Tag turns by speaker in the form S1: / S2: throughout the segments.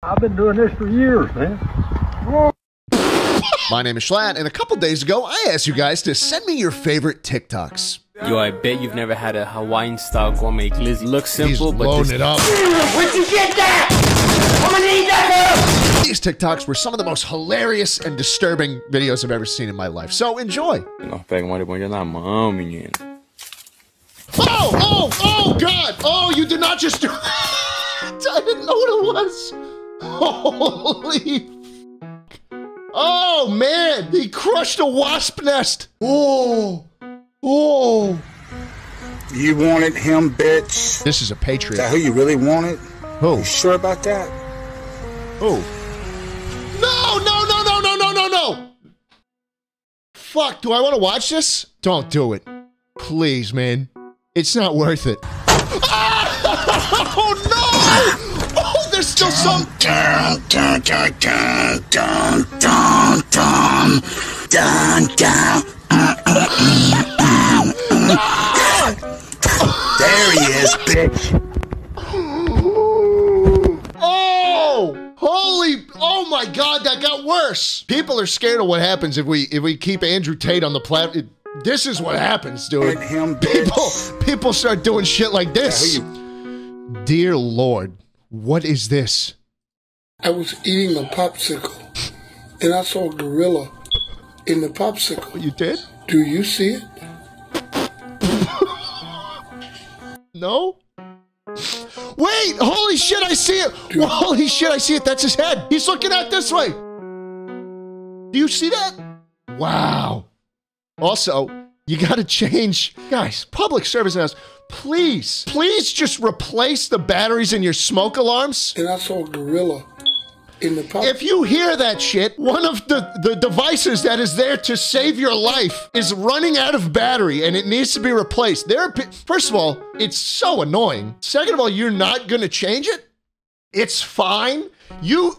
S1: I've been doing this for years, man.
S2: My name is Schlatt, and a couple days ago, I asked you guys to send me your favorite TikToks.
S3: Yo, I bet you've never had a Hawaiian style gourmet glizzy. Looks
S2: He's
S3: simple, but
S2: blowing it up.
S4: Where'd you get that? I'm gonna need that
S2: These TikToks were some of the most hilarious and disturbing videos I've ever seen in my life. So enjoy.
S3: Nos pegamos de poner la mão, menino.
S2: Oh, oh, oh, God. Oh, you did not just do I didn't know what it was. Holy. Oh, man. He crushed a wasp nest. Oh. Oh.
S5: You wanted him, bitch.
S2: This is a
S5: Is that
S2: patriot.
S5: who you really wanted?
S2: Who?
S5: You sure about that?
S2: Who? No, no, no, no, no, no, no, no. Fuck, do I want to watch this? Don't do it. Please, man. It's not worth it. Oh, no! There's still some.
S5: Dun, dun, dun, dun, dun, dun, dun, dun, dun. There he is, bitch.
S2: Oh! Holy! Oh my God, that got worse. People are scared of what happens if we if we keep Andrew Tate on the platform. This is what happens, dude.
S5: Him,
S2: People people start doing shit like this. Dear Lord, what is this?
S6: I was eating a popsicle and I saw a gorilla in the popsicle.
S2: You did?
S6: Do you see it?
S2: No? Wait! Holy shit, I see it! Holy shit, I see it. That's his head. He's looking out this way. Do you see that? Wow. Also, you gotta change. Guys, public service announcement. Please, please just replace the batteries in your smoke alarms.
S6: And I saw a gorilla in the popsicle.
S2: If you hear that shit, one of the, the devices that is there to save your life is running out of battery and it needs to be replaced. There, first of all, it's so annoying. Second of all, you're not going to change it. It's fine. You,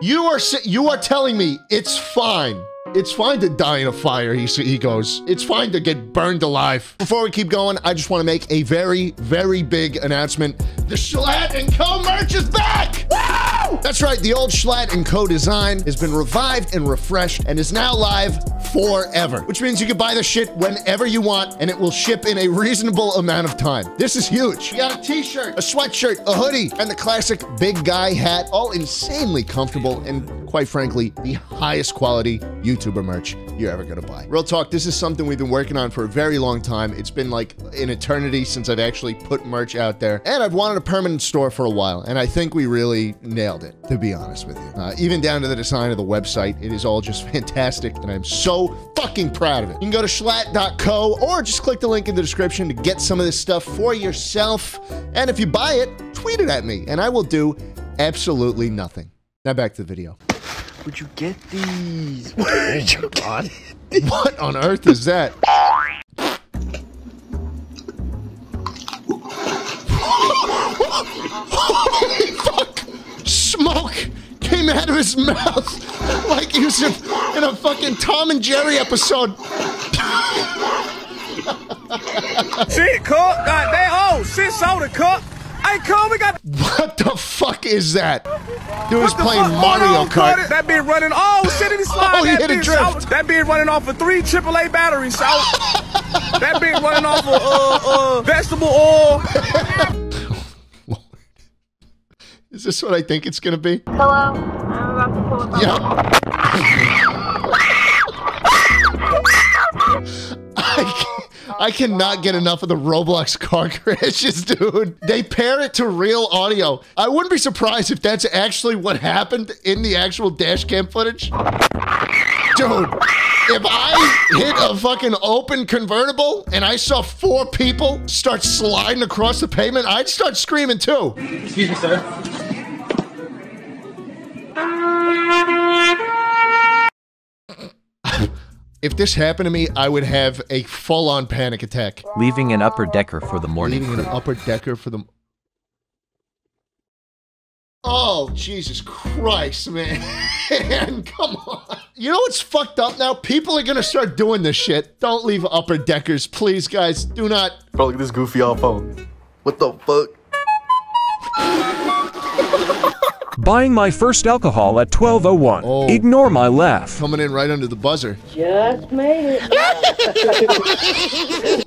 S2: you are you are telling me it's fine. It's fine to die in a fire. He he goes. It's fine to get burned alive. Before we keep going, I just want to make a very very big announcement. The Schlatt and Co merch is back. Woo! That's right. The old Schlatt and Co design has been revived and refreshed and is now live forever. Which means you can buy the shit whenever you want and it will ship in a reasonable amount of time. This is huge. You got a t-shirt, a sweatshirt, a hoodie, and the classic big guy hat, all insanely comfortable and quite frankly, the highest quality YouTuber merch you're ever gonna buy. Real talk, this is something we've been working on for a very long time. It's been like an eternity since I've actually put merch out there, and I've wanted a permanent store for a while, and I think we really nailed it, to be honest with you. Uh, even down to the design of the website, it is all just fantastic, and I'm so fucking proud of it. You can go to schlatt.co or just click the link in the description to get some of this stuff for yourself, and if you buy it, tweet it at me, and I will do absolutely nothing. Now back to the video.
S7: Where'd you get these? Where'd you get
S2: What on earth is that? Holy fuck! Smoke came out of his mouth like he was in, in a fucking Tom and Jerry episode.
S8: Shit, cook. Goddamn. Oh, shit, soda, cook. Hey, cook, we got.
S2: What the fuck is that? Dude was playing
S8: fuck?
S2: Mario
S8: Hold on,
S2: Kart.
S8: cut. That been running. Oh, shit, he slide
S2: Oh, he
S8: that
S2: hit a
S8: bitch
S2: drift.
S8: out. That been running off of three AAA batteries, out. that been running off of uh, uh, vegetable oil.
S2: Is this what I think it's gonna be?
S9: Hello? I'm about to pull up.
S2: Yeah. I, can- I cannot get enough of the Roblox car crashes, dude. They pair it to real audio. I wouldn't be surprised if that's actually what happened in the actual dash cam footage. Dude, if I hit a fucking open convertible and I saw four people start sliding across the pavement, I'd start screaming too.
S1: Excuse me, sir.
S2: If this happened to me, I would have a full on panic attack.
S7: Leaving an upper decker for the morning
S2: Leaving an upper decker for the. Oh, Jesus Christ, man. Come on. You know what's fucked up now? People are gonna start doing this shit. Don't leave upper deckers, please, guys. Do not.
S7: Bro, look at this goofy old phone. What the fuck?
S10: Buying my first alcohol at 1201.
S2: Oh.
S10: Ignore my laugh.
S2: Coming in right under the buzzer.
S4: Just made it.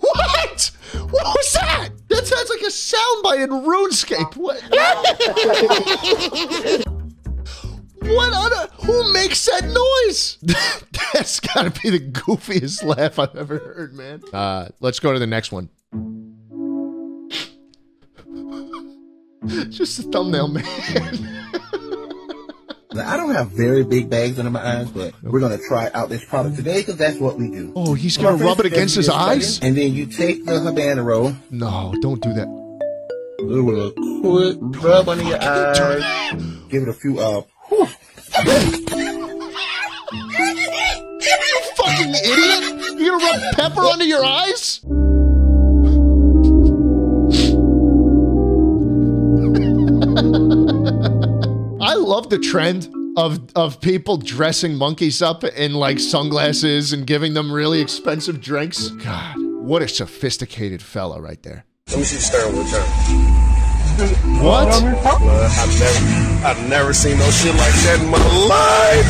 S2: What? What was that? That sounds like a soundbite in RuneScape. What? what on a, Who makes that noise? That's gotta be the goofiest laugh I've ever heard, man. Uh, let's go to the next one. Just a thumbnail, man.
S5: Now, I don't have very big bags under my eyes, but we're gonna try out this product today because that's what we do.
S2: Oh, he's gonna rub it against his eyes?
S5: And then you take the habanero,
S2: No, don't do that.
S5: do a little quick rub under your eyes, give it a few uh. whew.
S2: You fucking idiot! You gonna rub pepper under your eyes? Love the trend of of people dressing monkeys up in like sunglasses and giving them really expensive drinks. God, what a sophisticated fella right there.
S8: Let me see you staring one time.
S2: What?
S8: I've never, I've never seen no shit like that in my life.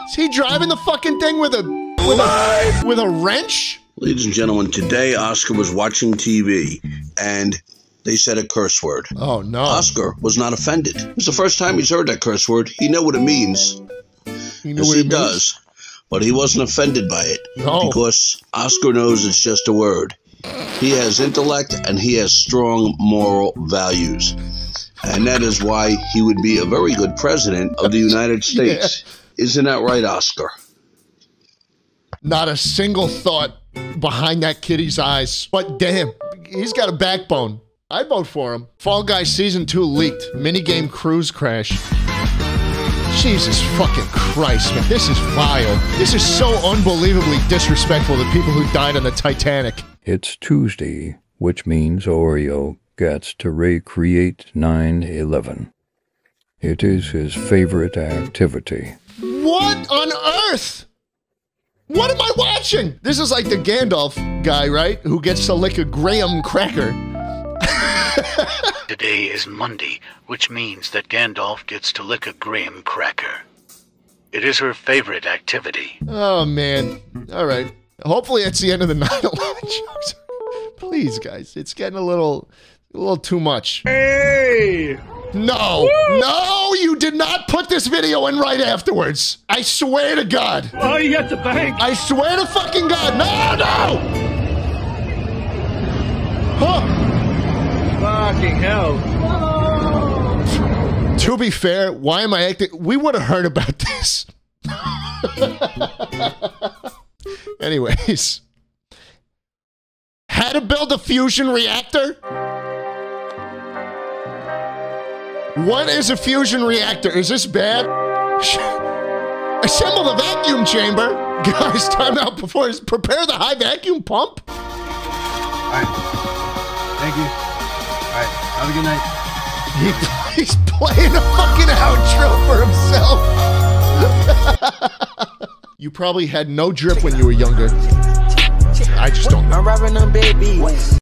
S2: Is he driving the fucking thing with a with a with a wrench?
S11: Ladies and gentlemen, today Oscar was watching TV and they said a curse word.
S2: Oh no.
S11: Oscar was not offended. It was the first time he's heard that curse word. He knew what it means.
S2: He know what
S11: he
S2: it means?
S11: does. But he wasn't offended by it.
S2: No.
S11: Because Oscar knows it's just a word. He has intellect and he has strong moral values. And that is why he would be a very good president of the United States. Isn't that right, Oscar?
S2: Not a single thought behind that kitty's eyes. But damn, he's got a backbone. I'd vote for him. Fall Guys Season 2 leaked. Minigame cruise crash. Jesus fucking Christ, man. This is vile. This is so unbelievably disrespectful to people who died on the Titanic.
S12: It's Tuesday, which means Oreo gets to recreate 9 11. It is his favorite activity.
S2: What on earth? What am I watching? This is like the Gandalf guy, right? Who gets to lick a graham cracker.
S13: Today is Monday, which means that Gandalf gets to lick a graham cracker. It is her favorite activity.
S2: Oh man. All right. Hopefully that's the end of the 9/11 jokes. Please, guys, it's getting a little, a little too much.
S8: Hey!
S2: No, no, you did not put this video in right afterwards. I swear to God.
S8: Oh, you got the bank.
S2: I swear to fucking God. No, no. Huh.
S8: Fucking hell.
S2: To be fair, why am I acting? We would have heard about this. Anyways, how to build a fusion reactor? What is a fusion reactor? Is this bad? Assemble the vacuum chamber. Guys, time out before. Prepare the high vacuum pump.
S14: Thank you. All right. Have a good night.
S2: He, he's playing a fucking outro for himself. you probably had no drip when you were younger. I just don't know.
S15: I'm rapping them babies.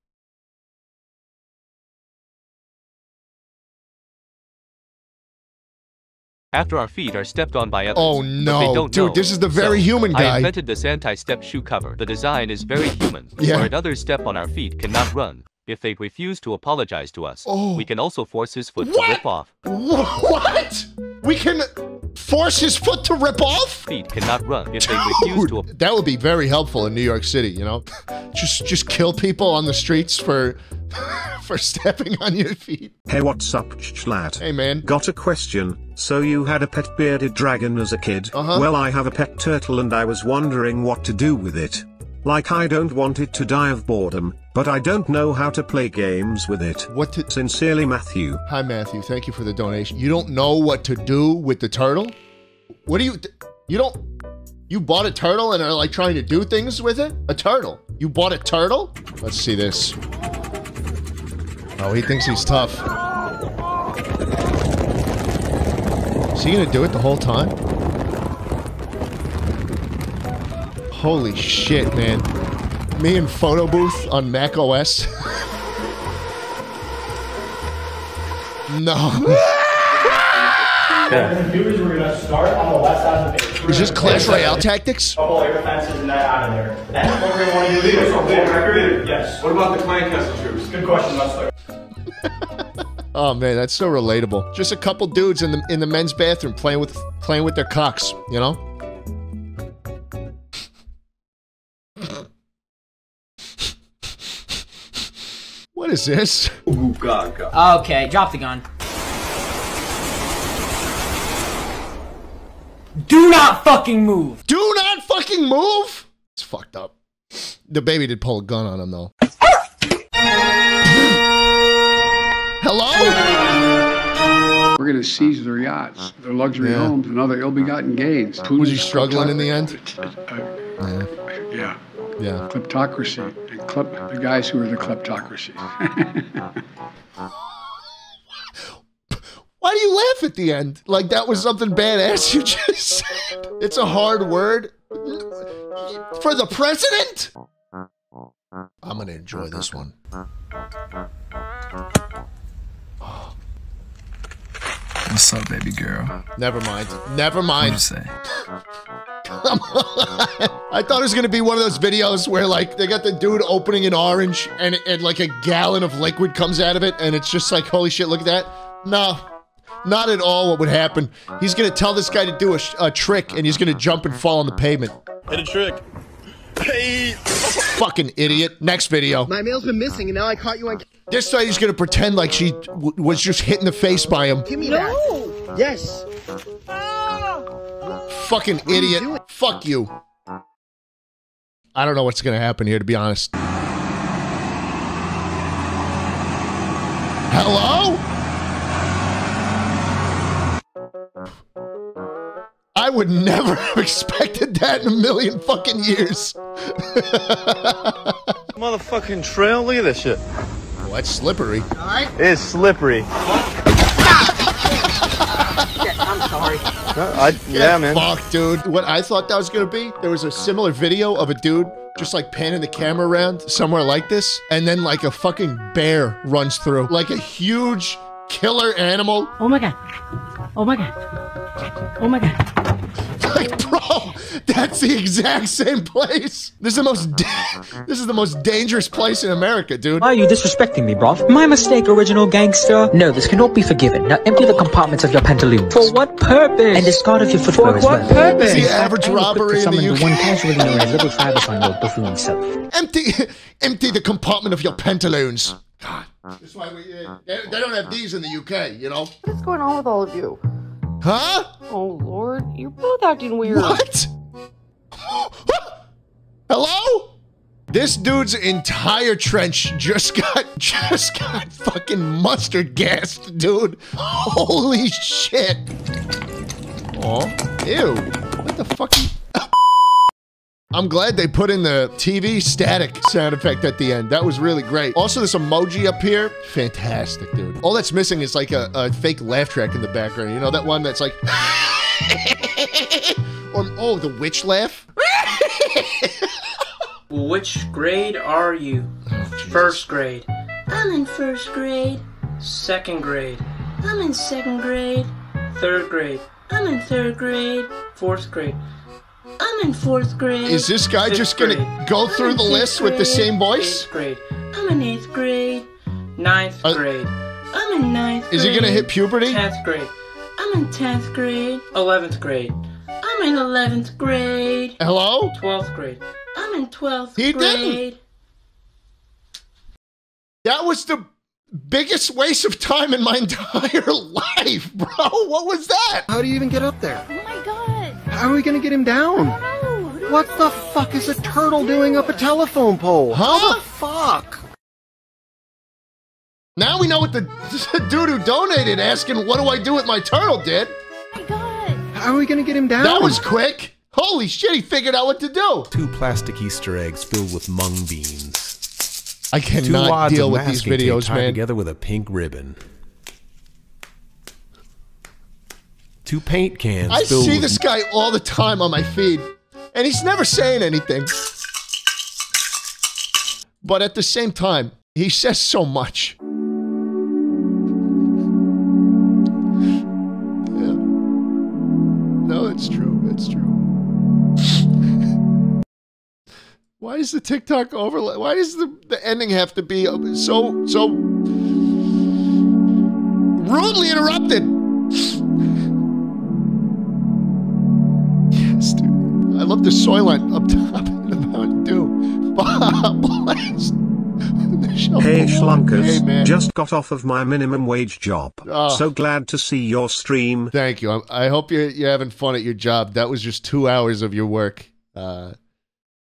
S16: After our feet are stepped on by others.
S2: Oh,
S16: but
S2: no.
S16: they don't
S2: Dude,
S16: know.
S2: this is the very
S16: So,
S2: human guy.
S16: I invented this anti-step shoe cover. The design is very human.
S2: Yeah.
S16: Where others step on our feet cannot run. If they refuse to apologize to us,
S2: Oh.
S16: we can also force his foot
S2: What?
S16: to rip off.
S2: What? We can force his foot to rip off?
S16: Feet cannot run if they refuse to.
S2: Dude, that would be very helpful in New York City, you know? Just just kill people on the streets for for stepping on your feet.
S17: Hey, what's up, Schlatt?
S2: Hey, man.
S17: Got a question. So you had a pet bearded dragon as a kid?
S2: Uh-huh.
S17: Well, I have a pet turtle and I was wondering what to do with it. Like, I don't want it to die of boredom, but I don't know how to play games with it.
S2: What to-
S17: Sincerely, Matthew.
S2: Hi, Matthew. Thank you for the donation. You don't know what to do with the turtle? What do you... You don't... You bought a turtle and are like trying to do things with it? A turtle. You bought a turtle? Let's see this. Oh, he thinks he's tough. Is he gonna do it the whole time? Holy shit, man. Me and photo booth on Mac OS. No.
S15: Computers, we're gonna start on the left side of the page.
S2: Is this Clash Royale tactics?
S15: Couple air fences and that out of there. That's what we're want to do. This on record. Yes. What about the clan castle troops? Good question, Lester.
S2: Oh man, that's so relatable. Just a couple dudes in the in the men's bathroom playing with playing with their cocks, you know? Is this?
S18: Okay, drop the gun. Do not fucking move.
S2: Do not fucking move. It's fucked up. The baby did pull a gun on him though. Hello?
S19: We're going to seize their yachts, their luxury
S2: Yeah.
S19: homes, and other ill-begotten gains.
S2: Was he struggling in the end?
S19: Uh, yeah.
S2: Yeah.
S19: Kleptocracy. And klep- the guys who are the kleptocracy.
S2: Why do you laugh at the end? Like that was something badass you just said. It's a hard word. For the president? I'm gonna enjoy this one. Oh.
S20: What's up, baby girl?
S2: Never mind. Never mind.
S20: What'd you say?
S2: Come on. I thought it was gonna be one of those videos where like they got the dude opening an orange and, and like a gallon of liquid comes out of it and it's just like holy shit, look at that. No, not at all what would happen. He's gonna tell this guy to do a, sh- a trick and he's gonna jump and fall on the pavement.
S21: Hit a trick. Hey.
S2: Fucking idiot. Next video.
S22: My mail's been missing, and now I caught you on.
S2: This lady's gonna pretend like she w- was just hit in the face by him.
S22: Give me that. Yes.
S2: Fucking idiot. Fuck you. I don't know what's gonna happen here, to be honest. Hello? Would never have expected that in a million fucking years.
S21: Motherfucking trail. Look at this shit.
S2: Well, that's slippery.
S21: It's slippery.
S18: I'm sorry.
S21: I, yeah, man.
S2: Fuck, dude. What I thought that was gonna be, there was a similar video of a dude just like panning the camera around somewhere like this, and then like a fucking bear runs through, like a huge killer animal.
S18: Oh my god. Oh my god. Oh my god.
S2: Like, bro, that's the exact same place. This is the most, da- this is the most dangerous place in America, dude.
S23: Why are you disrespecting me, bruv? My mistake, original gangster. No, this cannot be forgiven. Now empty the compartments of your pantaloons. For what purpose? And discard of your footwear For as what well. purpose?
S2: The
S23: In fact,
S2: average
S23: I am equipped
S2: robbery
S23: to
S2: in the
S23: summon
S2: UK.
S23: one casually known as Little Fiberson Lord before himself.
S2: Empty, empty the compartment of your pantaloons. God, that's why we, uh, they, they don't have these in the UK, you know?
S9: What's going on with all of you?
S2: Huh?
S9: Oh lord, you're both acting weird.
S2: What? Hello? This dude's entire trench just got just got fucking mustard gassed, dude. Holy shit. Oh, ew. What the fuck? I'm glad they put in the TV static sound effect at the end. That was really great. Also, this emoji up here, fantastic, dude. All that's missing is like a, a fake laugh track in the background. You know that one that's like, or oh, the witch laugh.
S24: Which grade are you? Oh, first grade.
S25: I'm in first grade.
S24: Second grade.
S25: I'm in second grade.
S24: Third grade.
S25: I'm in third grade.
S24: Fourth grade.
S25: I'm in fourth grade.
S2: Is this guy
S24: Fifth
S2: just gonna go through the
S25: fifth
S2: list with the same voice?
S24: Eighth grade.
S25: I'm in eighth grade.
S24: Ninth
S2: Uh,
S24: grade.
S25: I'm in ninth grade.
S2: Is he gonna hit puberty?
S24: Tenth grade.
S25: I'm in tenth grade.
S24: Eleventh grade.
S25: I'm in eleventh grade.
S2: Hello?
S24: Twelfth grade.
S25: I'm in twelfth
S2: He
S25: grade.
S2: didn't. That was the biggest waste of time in my entire life, bro. What was that?
S22: How do you even get up there?
S9: My god.
S22: How are we gonna get him down? What the fuck is a turtle doing up a telephone pole? How
S2: Huh?
S22: the fuck?
S2: Now we know what the dude who donated asking, "What do I do with my turtle?" did.
S9: Oh my god.
S22: How are we gonna get him down?
S2: That was quick. Holy shit! He figured out what to do.
S26: Two plastic Easter eggs filled with mung beans.
S2: I
S26: Two
S2: cannot
S26: wads
S2: deal
S26: of
S2: with these
S26: masking tape
S2: videos,
S26: tied
S2: man.
S26: together with a pink ribbon. two paint cans.
S2: I
S26: filled
S2: see
S26: with-
S2: this guy all the time on my feed, and he's never saying anything. But at the same time, he says so much. No, it's true. It's true. Why does the TikTok overlay? Why does the, the ending have to be uh, so so rudely interrupted? I love the soil on up top of the Mountain Dew. Baja Blast.
S17: Hey schlunkers,
S2: Hey
S17: just got off of my minimum wage job.
S2: Oh.
S17: So glad to see your stream.
S2: Thank you. I, I hope you're you're having fun at your job. That was just two hours of your work uh,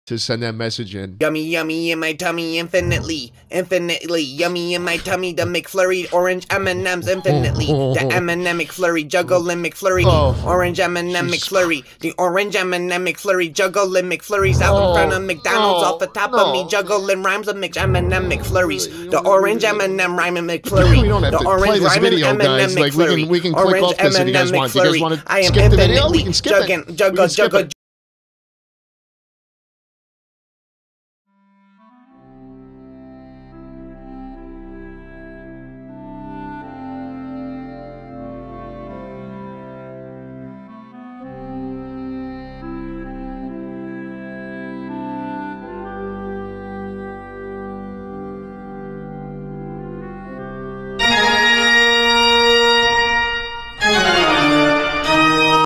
S2: to send that message in.
S27: Yummy, yummy in my tummy, infinitely, infinitely yummy in my tummy. The McFlurry, orange M&Ms, infinitely. The M&M McFlurry, juggling McFlurry.
S2: Oh.
S27: Orange M&M McFlurry, the orange M&M McFlurry, juggling McFlurries out in front of McDonald's,
S2: Oh,
S27: off the top
S2: no.
S27: of me, juggling rhymes of Mc M&M McFlurries. The orange M&M rhyming McFlurry.
S2: We don't have
S27: the
S2: to
S27: orange
S2: play this video,
S27: M&M
S2: guys. Like, we can-
S27: McFlurry.
S2: we can click
S27: orange
S2: off this if you guys
S27: M&M
S2: want. Do you guys
S27: McFlurry.
S2: wanna
S27: I am
S2: skip the video? We can skip it.
S27: jugging,
S2: We
S27: juggle, juggle,
S2: it.